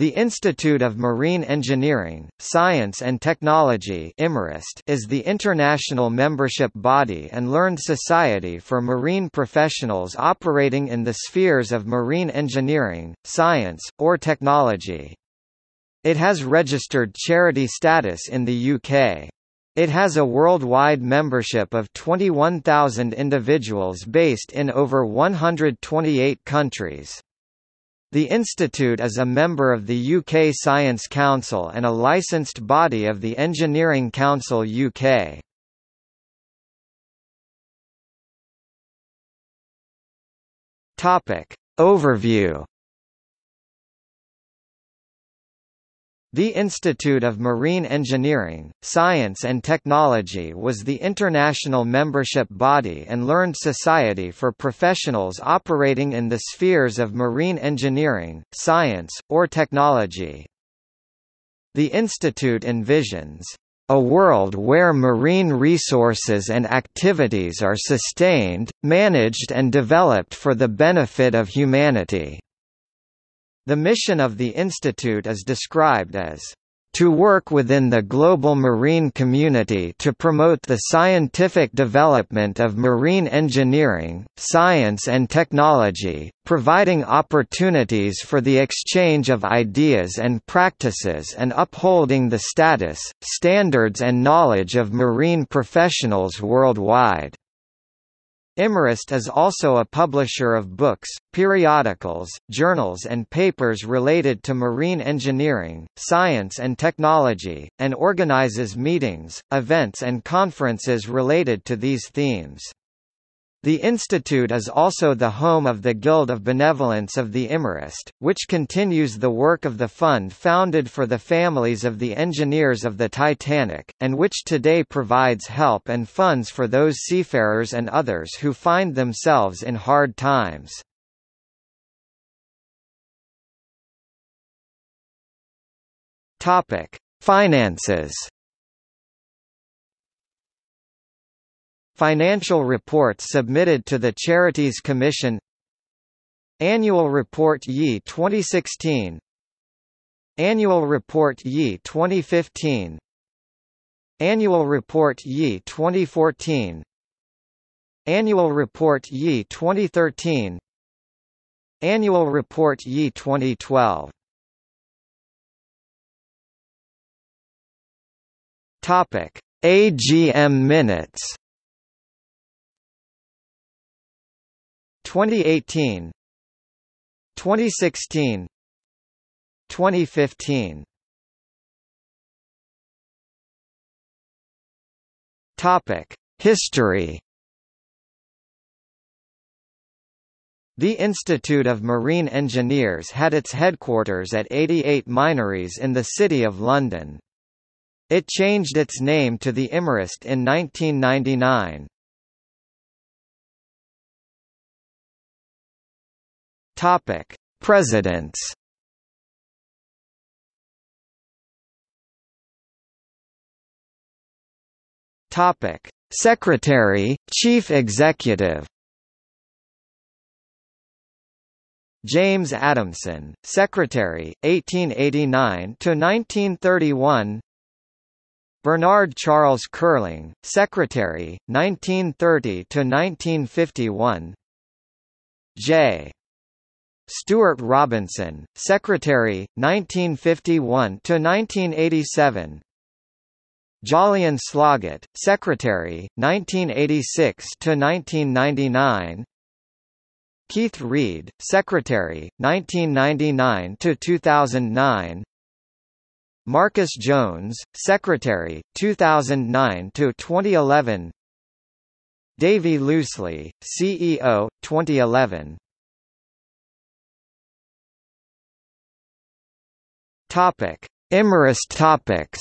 The Institute of Marine Engineering, Science and Technology is the international membership body and learned society for marine professionals operating in the spheres of marine engineering, science, or technology. It has registered charity status in the UK. It has a worldwide membership of 21,000 individuals based in over 128 countries. The institute is a member of the UK Science Council and a licensed body of the Engineering Council UK. Topic. Overview The Institute of Marine Engineering, Science and Technology was the international membership body and learned society for professionals operating in the spheres of marine engineering, science, or technology. The institute envisions a world where marine resources and activities are sustained, managed and developed for the benefit of humanity. The mission of the institute is described as to work within the global marine community to promote the scientific development of marine engineering, science and technology, providing opportunities for the exchange of ideas and practices and upholding the status, standards and knowledge of marine professionals worldwide. IMarEST is also a publisher of books, periodicals, journals and papers related to marine engineering, science and technology, and organizes meetings, events and conferences related to these themes. The institute is also the home of the Guild of Benevolence of the IMarEST, which continues the work of the fund founded for the families of the engineers of the Titanic, and which today provides help and funds for those seafarers and others who find themselves in hard times. Finances Financial reports submitted to the Charities Commission. Annual Report YE 2016 Annual Report YE 2015 Annual Report YE 2014 Annual Report YE 2013 Annual Report YE 2012 Topic. AGM minutes 2018 2016 2015 Topic History The Institute of Marine Engineers had its headquarters at 88 Minories in the City of London. It changed its name to the IMarEST in 1999. Topic: Presidents. Topic: Secretary, Chief Executive. James Adamson, Secretary, 1889 to 1931. Bernard Charles Curling, Secretary, 1930 to 1951. J. Stuart Robinson, Secretary, 1951–1987 Jolyon Sloggett, Secretary, 1986–1999 Keith Reed, Secretary, 1999–2009 Marcus Jones, Secretary, 2009–2011 Davy Loosley, CEO, 2011 Topic: topics.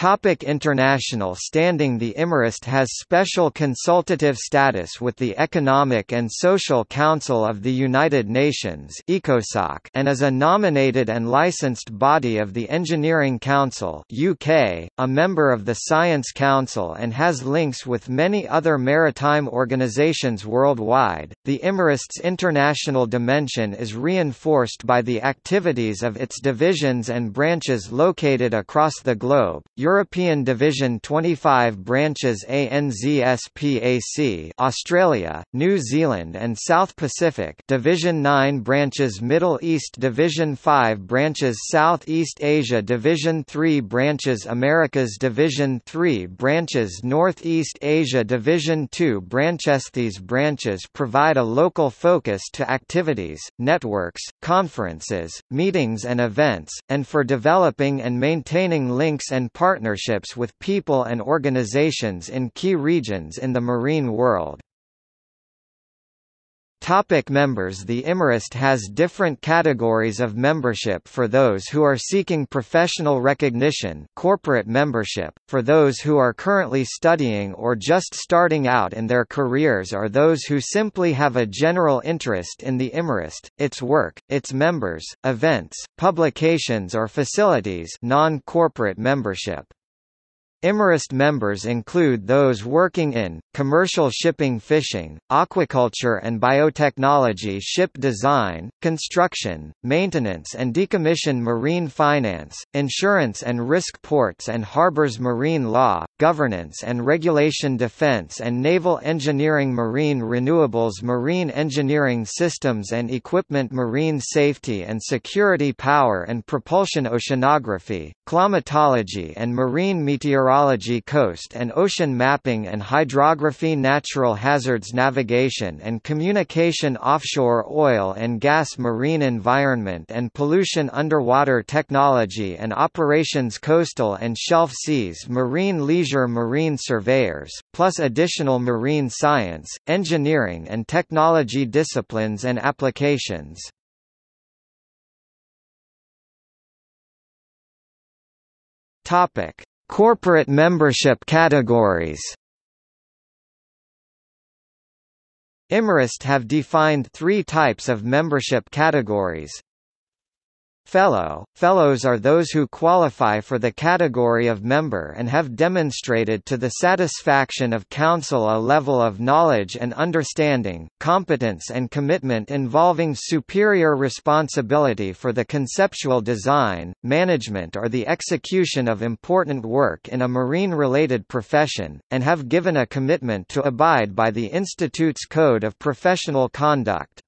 Topic international standing The IMarEST has special consultative status with the Economic and Social Council of the United Nations and is a nominated and licensed body of the Engineering Council UK, a member of the Science Council and has links with many other maritime organisations worldwide. The IMarEST's international dimension is reinforced by the activities of its divisions and branches located across the globe, European Division 25 branches ANZSPAC Australia, New Zealand and South Pacific Division 9 branches Middle East Division 5 branches Southeast Asia Division 3 branches Americas Division 3 branches Northeast Asia Division 2 branches These branches provide a local focus to activities, networks, conferences, meetings and events, and for developing and maintaining links and partnerships partnerships with people and organizations in key regions in the marine world. Topic members The IMarEST has different categories of membership for those who are seeking professional recognition corporate membership, for those who are currently studying or just starting out in their careers or those who simply have a general interest in the IMarEST, its work, its members, events, publications or facilities non-corporate membership. IMarEST members include those working in, commercial shipping fishing, aquaculture and biotechnology ship design, construction, maintenance and decommission marine finance, insurance and risk ports and harbors marine law, governance and regulation defense and naval engineering marine renewables marine engineering systems and equipment marine safety and security power and propulsion oceanography, climatology and marine meteorology meteorology coast and ocean mapping and hydrography natural hazards navigation and communication offshore oil and gas marine environment and pollution underwater technology and operations coastal and shelf seas marine leisure marine surveyors, plus additional marine science, engineering and technology disciplines and applications. Topic: Corporate membership categories. IMarEST have defined three types of membership categories Fellow – Fellows are those who qualify for the category of member and have demonstrated to the satisfaction of Council a level of knowledge and understanding, competence and commitment involving superior responsibility for the conceptual design, management or the execution of important work in a marine-related profession, and have given a commitment to abide by the Institute's Code of Professional Conduct.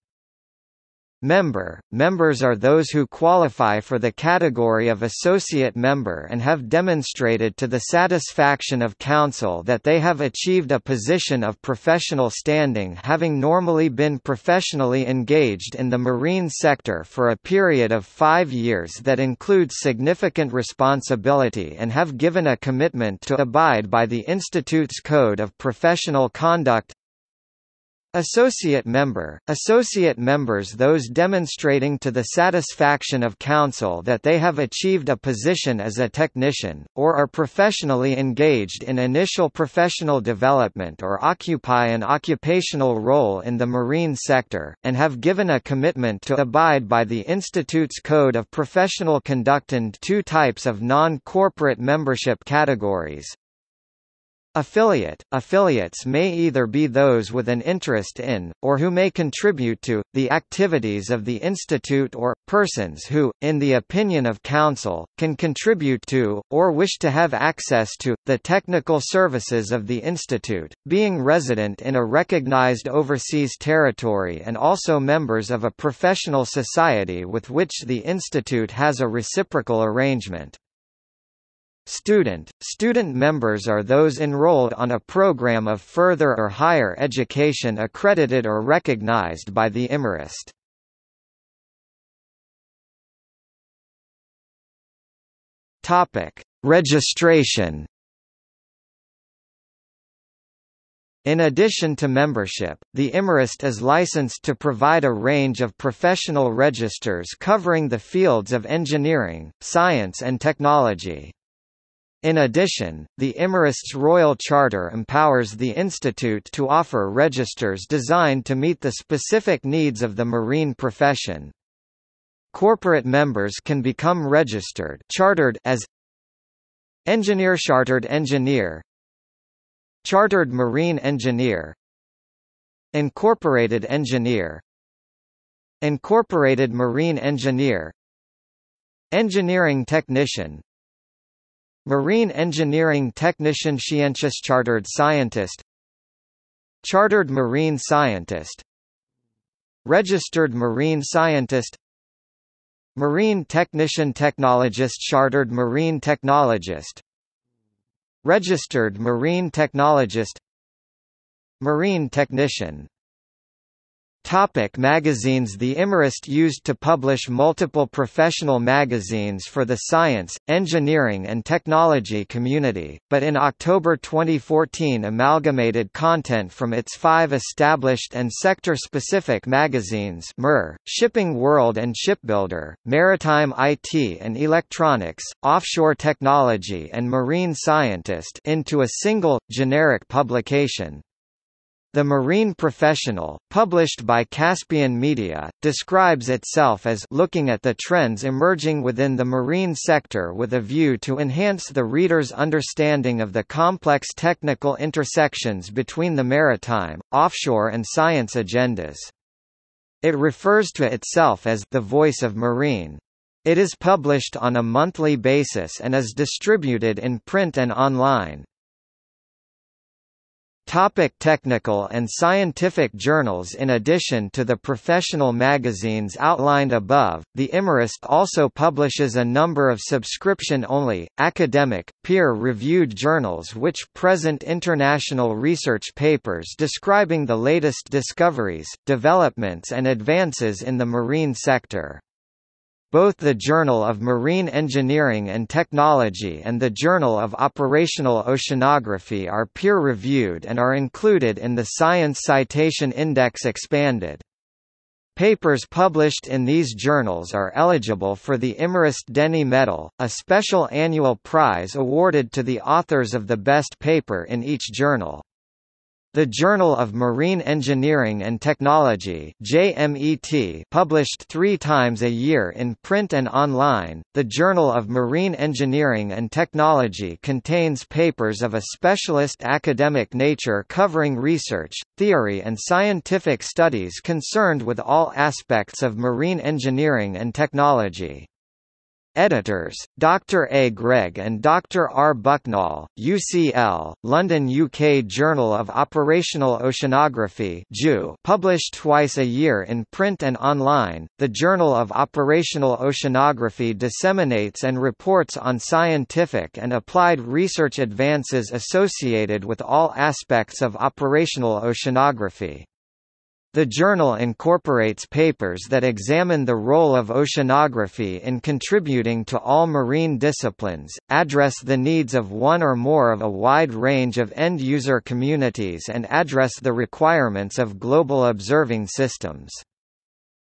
Member – Members are those who qualify for the category of associate member and have demonstrated to the satisfaction of Council that they have achieved a position of professional standing having normally been professionally engaged in the marine sector for a period of five years that includes significant responsibility and have given a commitment to abide by the Institute's Code of Professional Conduct Associate member – Associate members those demonstrating to the satisfaction of Council that they have achieved a position as a technician, or are professionally engaged in initial professional development or occupy an occupational role in the marine sector, and have given a commitment to abide by the Institute's Code of Professional Conduct and two types of non-corporate membership categories, Affiliate – Affiliates may either be those with an interest in, or who may contribute to, the activities of the institute or, persons who, in the opinion of Council, can contribute to, or wish to have access to, the technical services of the institute, being resident in a recognized overseas territory and also members of a professional society with which the institute has a reciprocal arrangement. Student – Student members are those enrolled on a program of further or higher education accredited or recognized by the IMarEST. Registration In addition to membership, the IMarEST is licensed to provide a range of professional registers covering the fields of engineering, science and technology. In addition, the IMarEST's Royal Charter empowers the Institute to offer registers designed to meet the specific needs of the marine profession. Corporate members can become registered chartered as Engineer Chartered Engineer Chartered Marine Engineer Incorporated Engineer Incorporated Marine Engineer Engineering Technician Marine Engineering Technician Scientious Chartered Scientist Chartered Marine Scientist Registered Marine Scientist Marine Technician Technologist Chartered Marine Technologist Registered Marine Technologist Marine Technician Topic magazines The IMarEST used to publish multiple professional magazines for the science, engineering and technology community, but in October 2014 amalgamated content from its five established and sector-specific magazines MER, Shipping World and Shipbuilder, Maritime IT and Electronics, Offshore Technology and Marine Scientist into a single, generic publication. The Marine Professional, published by Caspian Media, describes itself as looking at the trends emerging within the marine sector with a view to enhance the reader's understanding of the complex technical intersections between the maritime, offshore and science agendas. It refers to itself as the voice of marine. It is published on a monthly basis and is distributed in print and online. Topic technical and scientific journals In addition to the professional magazines outlined above, the IMarEST also publishes a number of subscription-only, academic, peer-reviewed journals which present international research papers describing the latest discoveries, developments and advances in the marine sector. Both the Journal of Marine Engineering and Technology and the Journal of Operational Oceanography are peer-reviewed and are included in the Science Citation Index Expanded. Papers published in these journals are eligible for the IMarEST Denny Medal, a special annual prize awarded to the authors of the best paper in each journal. The Journal of Marine Engineering and Technology JMET published three times a year in print and online, the Journal of Marine Engineering and Technology contains papers of a specialist academic nature covering research, theory and scientific studies concerned with all aspects of marine engineering and technology. Editors, Dr. A. Gregg and Dr. R. Bucknall, UCL, London UK Journal of Operational Oceanography published twice a year in print and online, the Journal of Operational Oceanography disseminates and reports on scientific and applied research advances associated with all aspects of operational oceanography. The journal incorporates papers that examine the role of oceanography in contributing to all marine disciplines, address the needs of one or more of a wide range of end-user communities and address the requirements of global observing systems.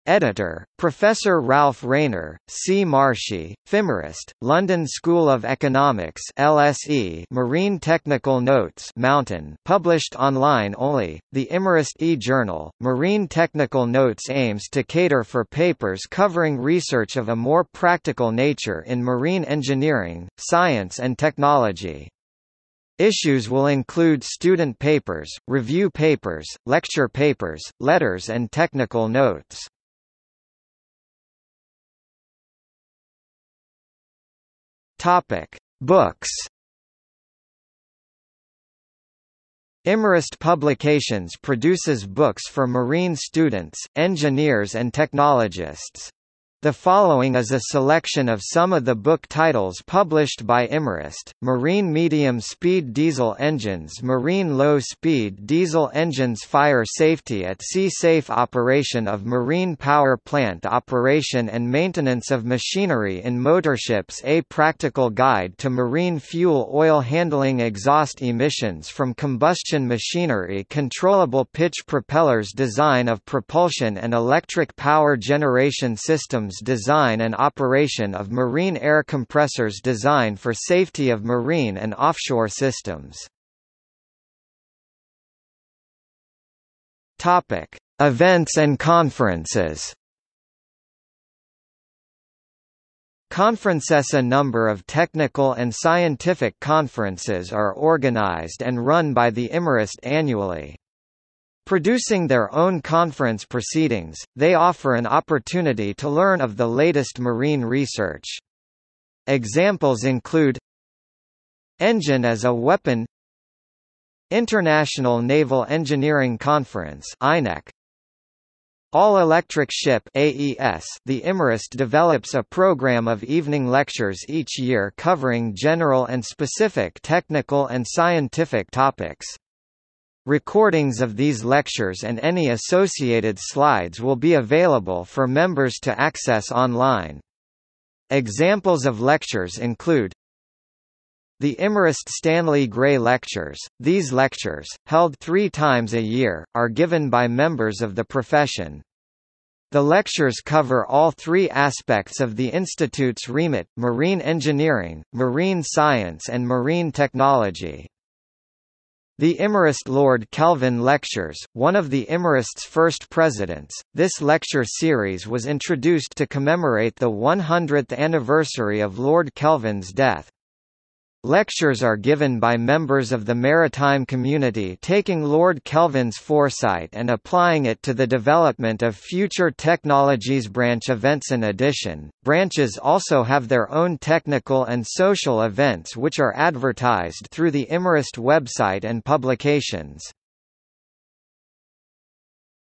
Editor, Professor Ralph Rayner, C. Marshy, FIMarEST, London School of Economics LSE Marine Technical Notes Mountain published online only, the IMarEST e-journal, Marine Technical Notes aims to cater for papers covering research of a more practical nature in marine engineering, science and technology. Issues will include student papers, review papers, lecture papers, letters and technical notes. Topic: Books. IMarEST Publications produces books for marine students, engineers and technologists. The following is a selection of some of the book titles published by IMarEST, Marine Medium-Speed Diesel Engines Marine Low-Speed Diesel Engines Fire Safety at Sea Safe Operation of Marine Power Plant Operation and Maintenance of Machinery in Motorships A Practical Guide to Marine Fuel Oil Handling Exhaust Emissions from Combustion Machinery Controllable Pitch Propellers Design of Propulsion and Electric Power Generation Systems Design and operation of marine air compressors design for safety of marine and offshore systems. Topic: Events and conferences. Conferences A number of technical and scientific conferences are organized and run by the IMarEST annually. Producing their own conference proceedings, they offer an opportunity to learn of the latest marine research. Examples include Engine as a Weapon International Naval Engineering Conference INEC all-Electric Ship AES, the IMarEST develops a program of evening lectures each year covering general and specific technical and scientific topics. Recordings of these lectures and any associated slides will be available for members to access online. Examples of lectures include the IMarEST Stanley Gray Lectures. These lectures, held three times a year, are given by members of the profession. The lectures cover all three aspects of the Institute's remit, marine engineering, marine science and marine technology. The IMarEST Lord Kelvin Lectures, one of the IMarEST's first presidents, this lecture series was introduced to commemorate the 100th anniversary of Lord Kelvin's death. Lectures are given by members of the maritime community taking Lord Kelvin's foresight and applying it to the development of future technologies branch events. In addition, branches also have their own technical and social events which are advertised through the IMarEST website and publications.